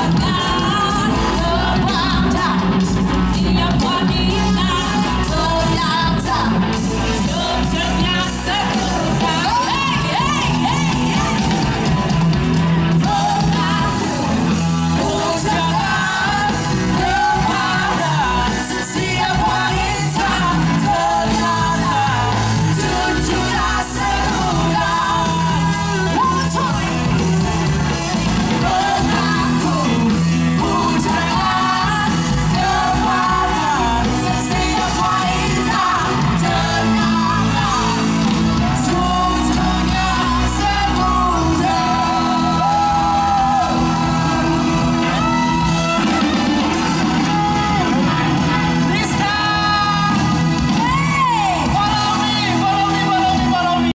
Yeah.